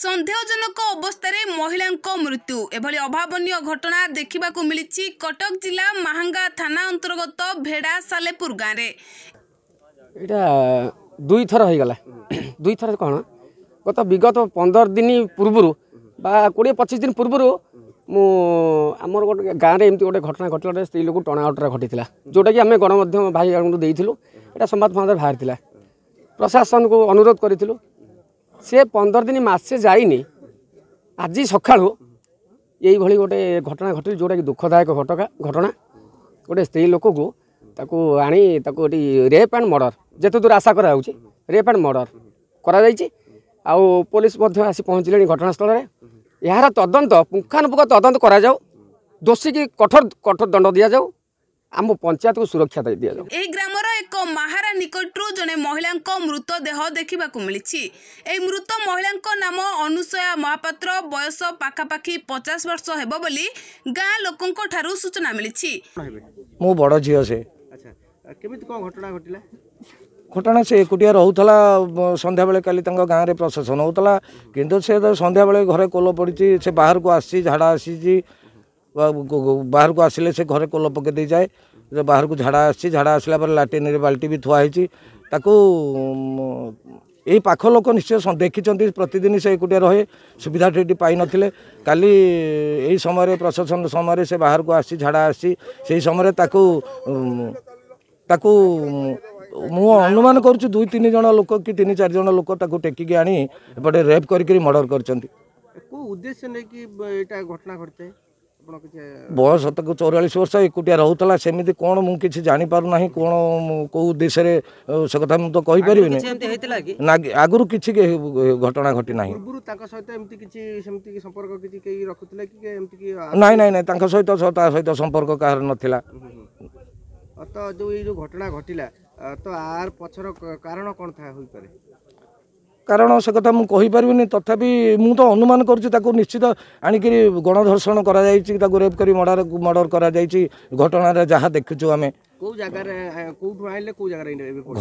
ସନ୍ଦେହଜନକ ଅବସ୍ଥାରେ ମହିଳାଙ୍କ ମୃତ୍ୟୁ ଏଭଳି ଅଭାବନୀୟ ଘଟଣା ଦେଖିବାକୁ ମିଳିଛି କଟକ ଜିଲ୍ଲା ମାହାଙ୍ଗା ଥାନା ଅନ୍ତର୍ଗତ ଭେଡ଼ା ସାଲେପୁର ଗାଁରେ ଏଇଟା ଦୁଇ ଥର ହେଇଗଲା ଦୁଇ ଥର କ'ଣ ଗତ ବିଗତ ପନ୍ଦର ଦିନ ପୂର୍ବରୁ ବା କୋଡ଼ିଏ ପଚିଶ ଦିନ ପୂର୍ବରୁ ମୁଁ ଆମର ଗୋଟେ ଗାଁରେ ଏମିତି ଗୋଟେ ଘଟଣା ଘଟିଲା ଗୋଟେ ସ୍ତ୍ରୀ ଲୋକ ଟଣା ଅଟରା ଘଟିଥିଲା ଯେଉଁଟାକି ଆମେ ଗଣମାଧ୍ୟମ ଭାଇ ଆମକୁ ଦେଇଥିଲୁ ଏଇଟା ସମ୍ବାଦ ମାଧ୍ୟମରେ ବାହାରିଥିଲା ପ୍ରଶାସନକୁ ଅନୁରୋଧ କରିଥିଲୁ সে পনেরো দিন মাসে যাইনি আজি সকালু এইভাবে গোটে ঘটনা ঘটিল যেটাকি দুঃখদায়ক ঘটকা ঘটনা গোটে স্ত্রী লোককে তাকে আনি তাকে এটি রেপ আন্ড মর্ডর যেতে দূর আশা করা হচ্ছে রেপ আন্ড মর্ডর করা যাইছি আও পুলিশ মধ্য আসি পৌঁছিলে ঘটনাস্থলের এর তদন্ত পুঙ্খানুপুঙ্খ তদন্ত করা যাও দোষীকে কঠোর কঠোর দণ্ড দিয়া যাও আম পঞ্চায়েতকে সুরক্ষা দিয়া যাও এই গ্রাম ଏକ ମାହାରା ନିକଟରୁ ଜଣେ ମହିଳାଙ୍କ ମୃତଦେହ ଦେଖିବାକୁ ମିଳିଛି ଏହି ମୃତ ମହିଳାଙ୍କ ନାମ ଅନୁସୟା ମହାପାତ୍ର ବୟସ ପାଖାପାଖି ପଚାଶ ବର୍ଷ ହେବ ବୋଲି ଗାଁ ଲୋକଙ୍କ ଠାରୁ ସୂଚନା ମିଳିଛି ମୁଁ ବଡ଼ ଝିଅ ସେ କେମିତି କ'ଣ ଘଟଣା ଘଟିଲା ଘଟଣା ସେ ଏକୁଟିଆ ରହୁଥିଲା ସନ୍ଧ୍ୟାବେଳେ କାଲି ତାଙ୍କ ଗାଁରେ ପ୍ରଶାସନ ହେଉଥିଲା କିନ୍ତୁ ସେ ସନ୍ଧ୍ୟାବେଳେ ଘରେ କୋଲ ପଡ଼ିଛି ସେ ବାହାରକୁ ଆସିଛି ଝାଡ଼ା ଆସିଛି ବାହାରକୁ ଆସିଲେ ସେ ଘରେ କୋଲ ପକାଇ ଦେଇଯାଏ ବାହାରକୁ ଝାଡ଼ା ଆସିଛି ଝାଡ଼ା ଆସିଲା ପରେ ଲାଟିନରେ ବାଲ୍ଟି ବି ଥୁଆ ହେଇଛି ତାକୁ ଏଇ ପାଖ ଲୋକ ନିଶ୍ଚୟ ଦେଖିଛନ୍ତି ପ୍ରତିଦିନ ସେ ଏକୁଟିଆ ରହେ ସୁବିଧା ଏଠି ପାଇନଥିଲେ କାଲି ଏଇ ସମୟରେ ପ୍ରଶାସନ ସମୟରେ ସେ ବାହାରକୁ ଆସିଛି ଝାଡ଼ା ଆସିଛି ସେଇ ସମୟରେ ତାକୁ ତାକୁ ମୁଁ ଅନୁମାନ କରୁଛି ଦୁଇ ତିନି ଜଣ ଲୋକ କି ତିନି ଚାରି ଜଣ ଲୋକ ତାକୁ ଟେକିକି ଆଣି ଏପଟେ ରେପ୍ କରିକି ମର୍ଡ଼ର କରିଛନ୍ତି କେଉଁ ଉଦ୍ଦେଶ୍ୟ ନେଇକି ଏଇଟା ଘଟଣା ଘଟିଥାଏ ବୟସ ତାକୁ ଚଉରାଳିଶ ବର୍ଷ ଏକୁଟିଆ ରହୁଥିଲା ସେମିତି କ'ଣ ମୁଁ କିଛି ଜାଣିପାରୁନାହିଁ କ'ଣ କେଉଁ ଉଦ୍ଦେଶ୍ୟରେ ସେ କଥା ମୁଁ ତ କହିପାରିବିନି ନା ଆଗରୁ କିଛି ଘଟଣା ଘଟି ନାହିଁ ନାଇଁ ନାଇଁ ନାଇଁ ତାଙ୍କ ସହିତ ତା ସହିତ ସମ୍ପର୍କ କାହାର ନଥିଲା ତ ଯେଉଁ ଏଇ ଯେଉଁ ଘଟଣା ଘଟିଲା ତ ଆର ପଛର କାରଣ କ'ଣ ଥାଏ ହୋଇପାରେ কারণ সে কথা ମୁଁ କହିପାରିବିନି ତଥାପି ମୁଁ ତ ଅନୁମାନ କରୁଛି ତାକୁ ନିଶ୍ଚିତ ଆଣିକରି ଗଣଧର୍ଷଣ କରାଯାଇଛି ତାକୁ ରେପ୍ କରି ମର୍ଡର ମର୍ଡର କରାଯାଇଛି ଘଟଣାରେ ଯାହା ଦେଖୁଛୁ ଆମେ କେଉଁ ଜାଗାରେ କେଉଁଠୁ ଆଣିଲେ କେଉଁ ଜାଗାରେ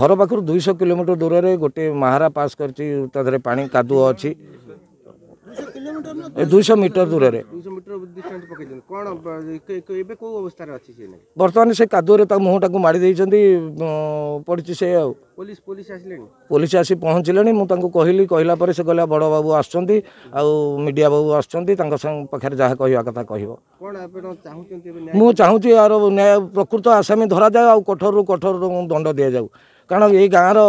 ଘର ପାଖରୁ ଦୁଇଶହ କିଲୋମିଟର ଦୂରରେ ଗୋଟିଏ ମାହାରା ପାସ୍ କରିଛି ତା ଦେହରେ ପାଣି କାଦୁଅ ଅଛି ଦୁଇଶହ ମିଟର ଦୂରରେ ବର୍ତ୍ତମାନ ସେ କାଦୁଅରେ ତା ମୁହଁଟାକୁ ମାଡ଼ି ଦେଇଛନ୍ତି ପଡ଼ିଛି ସେ ଆଉ ପୋଲିସ ଆସି ପହଞ୍ଚିଲେଣି ମୁଁ ତାଙ୍କୁ କହିଲି କହିଲା ପରେ ସେ କହିଲା ବଡ଼ ବାବୁ ଆସୁଛନ୍ତି ଆଉ ମିଡ଼ିଆ ବାବୁ ଆସୁଛନ୍ତି ତାଙ୍କ ପାଖରେ ଯାହା କହିବା କଥା କହିବ ମୁଁ ଚାହୁଁଛି ଏହାର ନ୍ୟାୟ ପ୍ରକୃତ ଆସାମୀ ଧରାଯାଉ ଆଉ କଠୋରରୁ କଠୋର ଦଣ୍ଡ ଦିଆଯାଉ कारण ये गाँव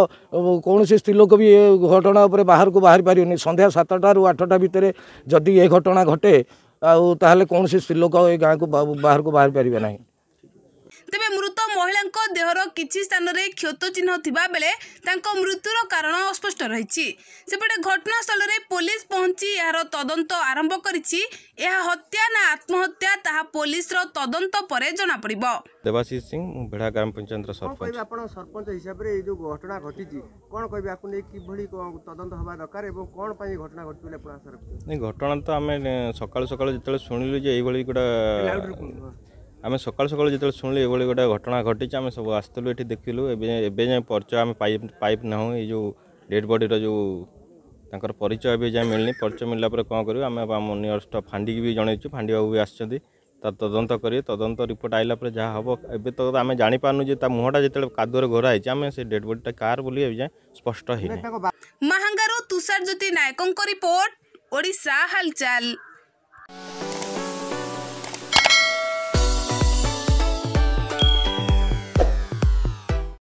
रोसी स्त्रीलोक भी ये घटना उपर बाहर को बाहरी पार सन्या सतटा आठटा भितर जदि ये घटना घटे आउ ताल कौन स्त्रीलोक ये गाँव को बाहर को बाहरी पारे ना ତେବେ ମୃତ ମହିଳାଙ୍କ ଦେହର କିଛି ସ୍ଥାନରେ କ୍ଷତ ଚିହ୍ନ ଥିବା ବେଳେ ତାଙ୍କ ମୃତ୍ୟୁର କାରଣ ଅସ୍ପଷ୍ଟ ରହିଛି ସେପଟେ ଘଟଣାସ୍ଥଳରେ ପୋଲିସ ପହଞ୍ଚି ଏହାର ତଦନ୍ତ ଆରମ୍ଭ କରିଛି ଏହା ହତ୍ୟା ନା ଆତ୍ମହତ୍ୟା ତାହା ପୋଲିସର ତଦନ୍ତ ପରେ ଜଣାପଡ଼ିବ ଦେବାଶିଷ ସିଂ ମୁଁ ଭେଡ଼ା ଗ୍ରାମ ପଞ୍ଚାୟତର ସରପଞ୍ଚ ଆପଣ ସରପଞ୍ଚ ହିସାବରେ ଏଇ ଯେଉଁ ଘଟଣା ଘଟିଛି କ'ଣ କହିବେ ଆକୁ ନେଇ କିଭଳି ତଦନ୍ତ ହେବା ଦରକାର ଏବଂ କ'ଣ ପାଇଁ ଘଟଣା ଘଟିଛି ବୋଲି ଆପଣ ଆଶା ରଖୁଛନ୍ତି ଘଟଣା ତ ଆମେ ସକାଳୁ ଯେତେବେଳେ ଶୁଣିଲୁ ଯେ ଏଇଭଳି ଗୋଟେ ଆମେ ସକାଳୁ ସକାଳୁ ଯେତେବେଳେ ଶୁଣିଲୁ ଏଭଳି ଗୋଟେ ଘଟଣା ଘଟିଛି ଆମେ ସବୁ ଆସିଥିଲୁ ଏଠି ଦେଖିଲୁ ଏବେ ଏବେ ଯାଏଁ ପରିଚୟ ଆମେ ପାଇପ୍ ପାଇପ୍ ନାହୁଁ ଏଇ ଯେଉଁ ଡେଡ଼୍ ବଡ଼ିର ଯେଉଁ ତାଙ୍କର ପରିଚୟ ଏବେ ଯାଏଁ ମିଳିନି ପରିଚୟ ମିଳିଲା ପରେ କ'ଣ କରିବୁ ଆମେ ଆମ ନିୟରେଷ୍ଟ ଫାଣ୍ଡିକି ବି ଜଣେଇଛୁ ଫାଣ୍ଡି ବାବୁ ବି ଆସିଛନ୍ତି ତା ତଦନ୍ତ କରି ତଦନ୍ତ ରିପୋର୍ଟ ଆଇଲା ପରେ ଯାହା ହେବ ଏବେ ତ ଆମେ ଜାଣିପାରୁନୁ ଯେ ତା ମୁହଁଟା ଯେତେବେଳେ କାଦୁଅରେ ଘୋରା ହେଇଛି ଆମେ ସେ ଡେଡ଼୍ ବଡ଼ିଟା କାହାର ବୋଲି ଏବେ ଯାଏଁ ସ୍ପଷ୍ଟ ହେଇନି ମାହାଙ୍ଗାରୁ ତୁଷାର ଜ୍ୟୋତି ନାୟକଙ୍କ ରିପୋର୍ଟ ଓଡ଼ିଶା ହାଲଚାଲ